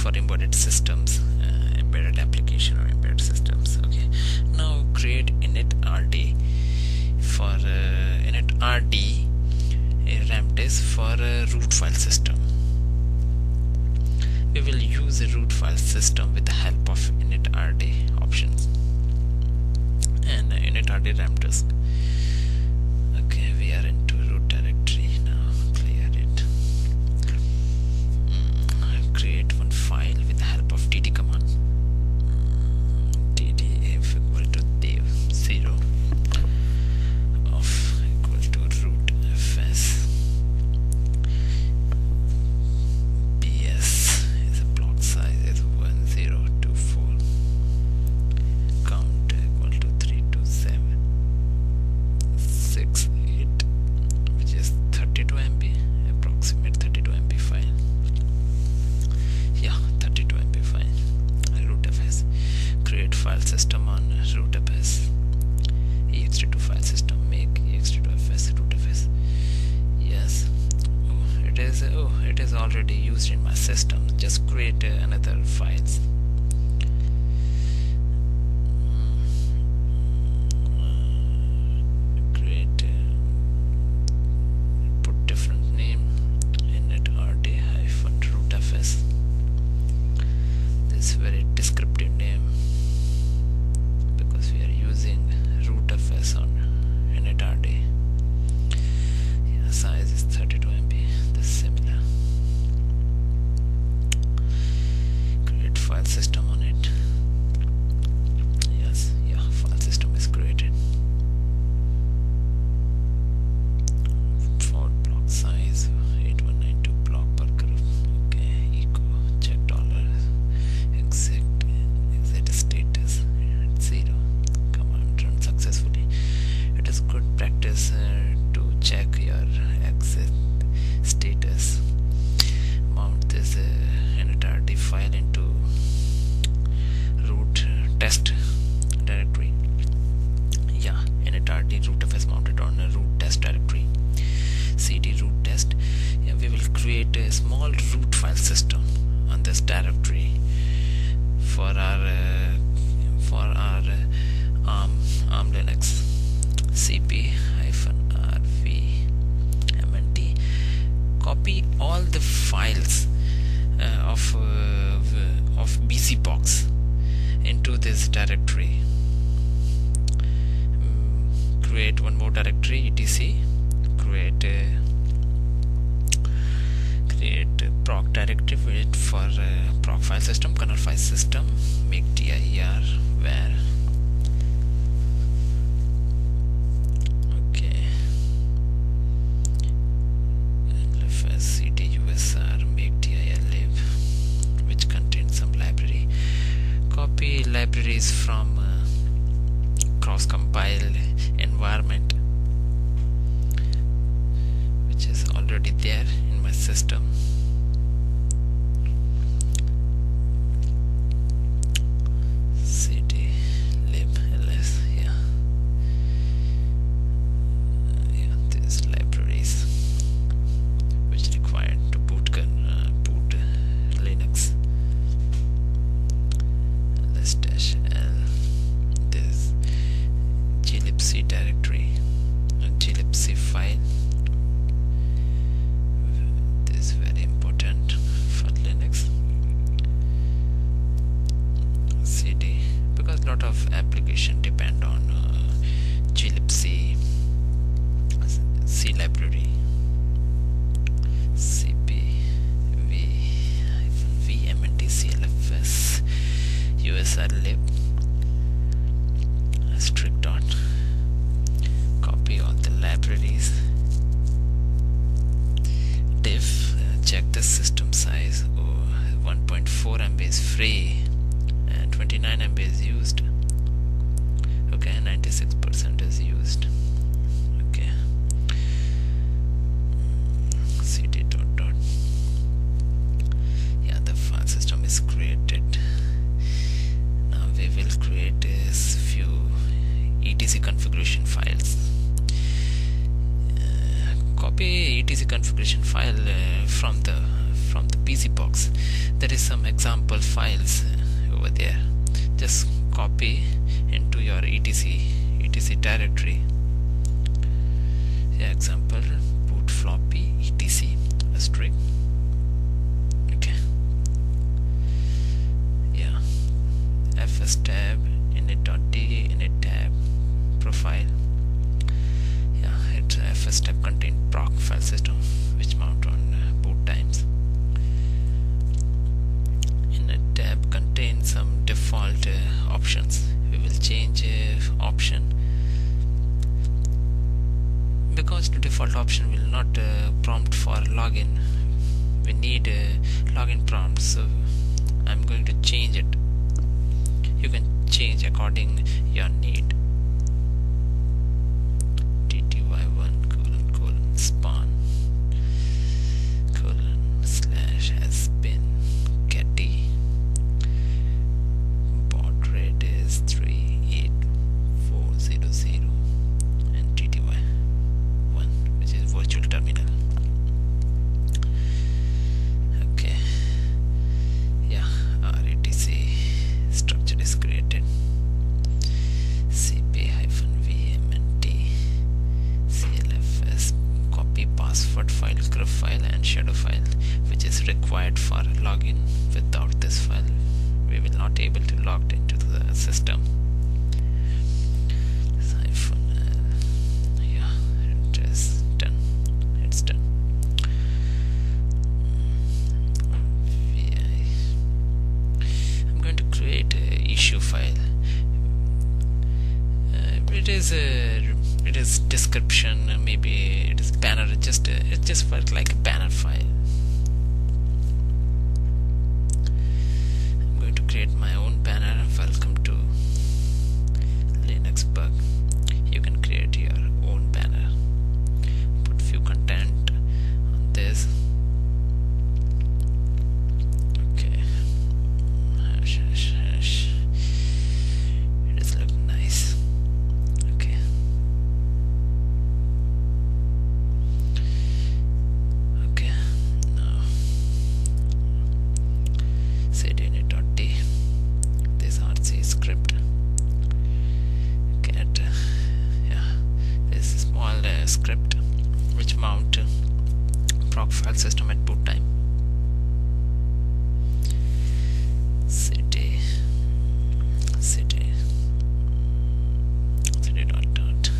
for embedded systems uh, embedded application or embedded system on rootfs ext2 file system make ext2fs rootfs yes. Oh, it is oh it is already used in my system. Just create uh, another files linux cp hyphen rv mnt copy all the files uh, of uh, of busybox into this directory. Mm, create one more directory etc. Create a create a proc directory wait for uh, proc file system kernel file system make dir where libraries from uh, cross compile environment which is already there in my system library. Cp v v clfs usr lib. Strict dot copy all the libraries. Diff uh, check the system size. Oh, 1.4 MB is free and 29 MB is used. Okay 96% is used cd dot dot. Yeah the file system is created. Now we will create a few etc configuration files. Uh, copy etc configuration file uh, from the from the busybox. There is some example files uh, over there. Just copy into your etc it fs tab contain proc file system which mount on uh, boot times. Init tab contains some default uh, options. We will change uh, option. Because the default option will not uh, prompt for login we need a login prompt so I'm going to change it. You can change according your need password file grep file and shadow file which is required for login without this file. We will not able to log into the system felt like script which mount proc file system at boot time. cd cd cd dot dot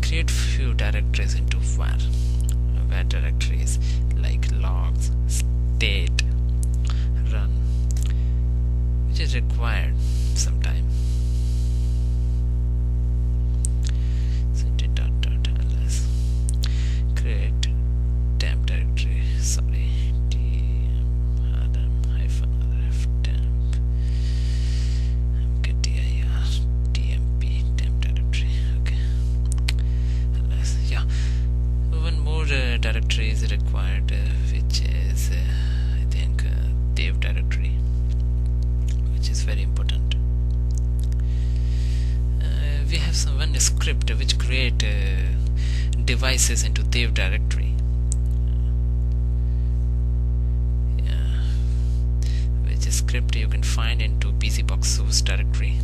create few directories into var var directories like logs state run which is required sometime is very important. Uh, we have some one script which create uh, devices into dev directory. Yeah. Which script you can find into busybox source directory